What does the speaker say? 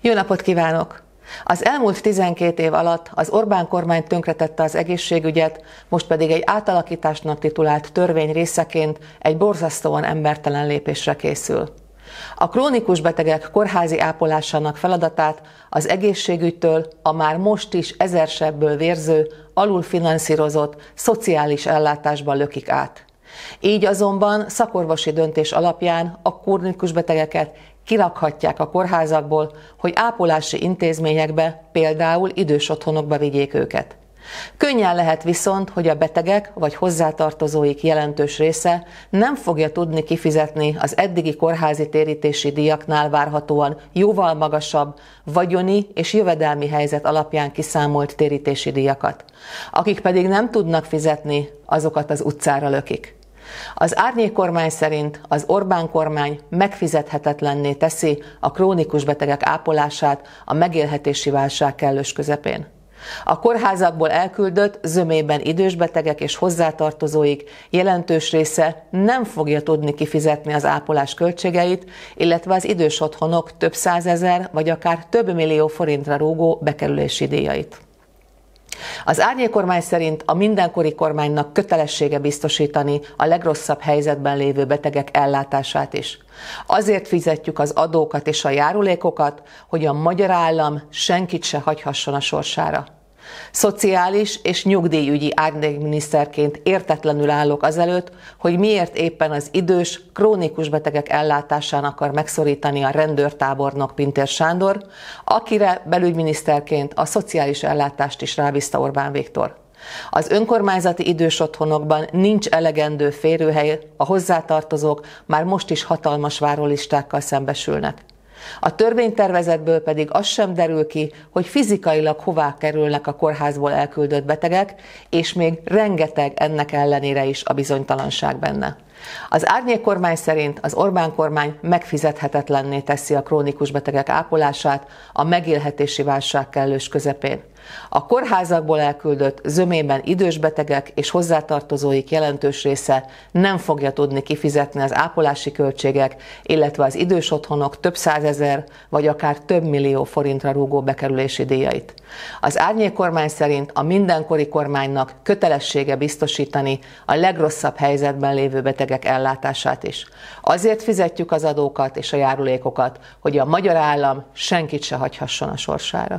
Jó napot kívánok! Az elmúlt 12 év alatt az Orbán kormány tönkretette az egészségügyet, most pedig egy átalakításnak titulált törvény részeként egy borzasztóan embertelen lépésre készül. A krónikus betegek kórházi ápolásának feladatát az egészségügytől a már most is ezersebből vérző, alulfinanszírozott, szociális ellátásba lökik át. Így azonban szakorvosi döntés alapján a krónikus betegeket kirakhatják a kórházakból, hogy ápolási intézményekbe, például idős otthonokba vigyék őket. Könnyen lehet viszont, hogy a betegek vagy hozzátartozóik jelentős része nem fogja tudni kifizetni az eddigi kórházi térítési díjaknál várhatóan jóval magasabb vagyoni és jövedelmi helyzet alapján kiszámolt térítési díjakat. Akik pedig nem tudnak fizetni, azokat az utcára lökik. Az árnyék kormány szerint az Orbán kormány megfizethetetlenné teszi a krónikus betegek ápolását a megélhetési válság kellős közepén. A kórházakból elküldött zömében idős betegek és hozzátartozóik jelentős része nem fogja tudni kifizetni az ápolás költségeit, illetve az idős otthonok több százezer vagy akár több millió forintra rúgó bekerülési díjait. Az árnyékormány szerint a mindenkori kormánynak kötelessége biztosítani a legrosszabb helyzetben lévő betegek ellátását is. Azért fizetjük az adókat és a járulékokat, hogy a magyar állam senkit se hagyhasson a sorsára. Szociális és nyugdíjügyi árnyékminiszterként értetlenül állok azelőtt, hogy miért éppen az idős, krónikus betegek ellátásán akar megszorítani a rendőrtábornok Pintér Sándor, akire belügyminiszterként a szociális ellátást is rábízta Orbán Viktor. Az önkormányzati idős otthonokban nincs elegendő férőhely, a hozzátartozók már most is hatalmas várólistákkal szembesülnek. A törvénytervezetből pedig az sem derül ki, hogy fizikailag hová kerülnek a kórházból elküldött betegek, és még rengeteg ennek ellenére is a bizonytalanság benne. Az árnyék kormány szerint az Orbán kormány megfizethetetlenné teszi a krónikus betegek ápolását a megélhetési válság kellős közepén. A kórházakból elküldött zömében idős betegek és hozzátartozóik jelentős része nem fogja tudni kifizetni az ápolási költségek, illetve az idős otthonok több százezer vagy akár több millió forintra rúgó bekerülési díjait. Az árnyék kormány szerint a mindenkori kormánynak kötelessége biztosítani a legrosszabb helyzetben lévő betegek ellátását is. Azért fizetjük az adókat és a járulékokat, hogy a magyar állam senkit se hagyhasson a sorsára.